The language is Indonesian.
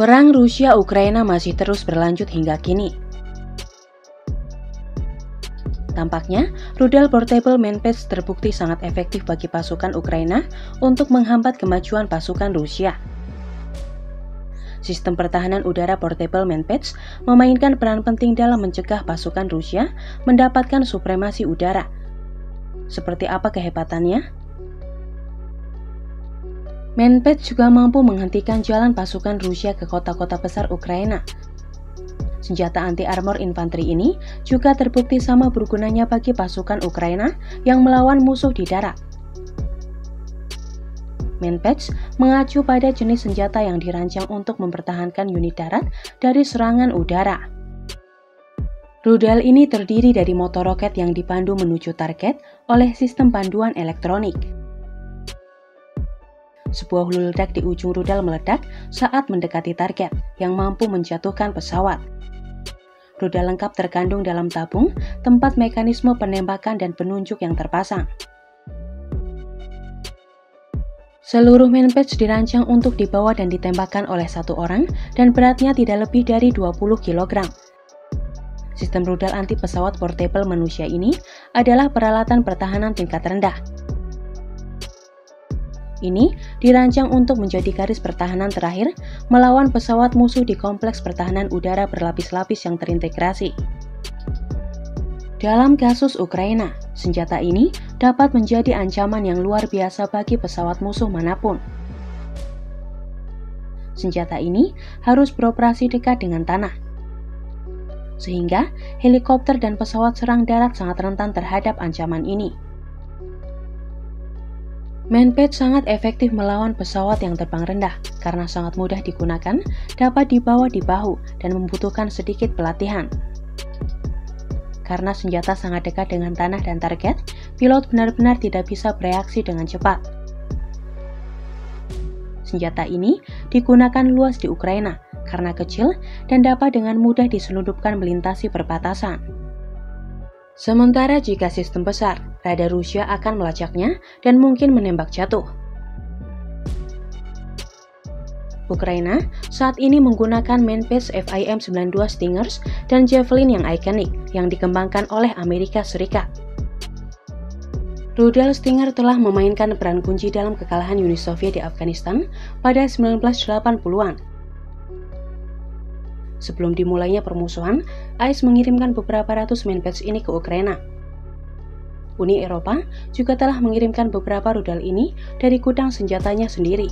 Perang Rusia-Ukraina masih terus berlanjut hingga kini. Tampaknya, rudal portable Manpage terbukti sangat efektif bagi pasukan Ukraina untuk menghambat kemajuan pasukan Rusia. Sistem pertahanan udara portable Manpage memainkan peran penting dalam mencegah pasukan Rusia mendapatkan supremasi udara. Seperti apa kehebatannya? Manpage juga mampu menghentikan jalan pasukan Rusia ke kota-kota besar Ukraina. Senjata anti-armor infanteri ini juga terbukti sama bergunanya bagi pasukan Ukraina yang melawan musuh di darat. Manpage mengacu pada jenis senjata yang dirancang untuk mempertahankan unit darat dari serangan udara. Rudal ini terdiri dari motor roket yang dipandu menuju target oleh sistem panduan elektronik. Sebuah hulu ledak di ujung rudal meledak saat mendekati target yang mampu menjatuhkan pesawat. Rudal lengkap terkandung dalam tabung, tempat mekanisme penembakan dan penunjuk yang terpasang. Seluruh main patch dirancang untuk dibawa dan ditembakkan oleh satu orang dan beratnya tidak lebih dari 20 kg. Sistem rudal anti pesawat portable manusia ini adalah peralatan pertahanan tingkat rendah ini dirancang untuk menjadi garis pertahanan terakhir melawan pesawat musuh di kompleks pertahanan udara berlapis-lapis yang terintegrasi. Dalam kasus Ukraina, senjata ini dapat menjadi ancaman yang luar biasa bagi pesawat musuh mana pun. Senjata ini harus beroperasi dekat dengan tanah, sehingga helikopter dan pesawat serang darat sangat rentan terhadap ancaman ini. Manpage sangat efektif melawan pesawat yang terbang rendah karena sangat mudah digunakan, dapat dibawa di bahu, dan membutuhkan sedikit pelatihan. Karena senjata sangat dekat dengan tanah dan target, pilot benar-benar tidak bisa bereaksi dengan cepat. Senjata ini digunakan luas di Ukraina karena kecil dan dapat dengan mudah diselundupkan melintasi perbatasan. Sementara jika sistem besar, radar Rusia akan melacaknya dan mungkin menembak jatuh. Ukraina saat ini menggunakan Manpace FIM-92 Stingers dan Javelin yang ikonik yang dikembangkan oleh Amerika Serikat. Rudal Stinger telah memainkan peran kunci dalam kekalahan Uni Soviet di Afghanistan pada 1980-an Sebelum dimulainya permusuhan, AIS mengirimkan beberapa ratus manpatch ini ke Ukraina. Uni Eropa juga telah mengirimkan beberapa rudal ini dari gudang senjatanya sendiri.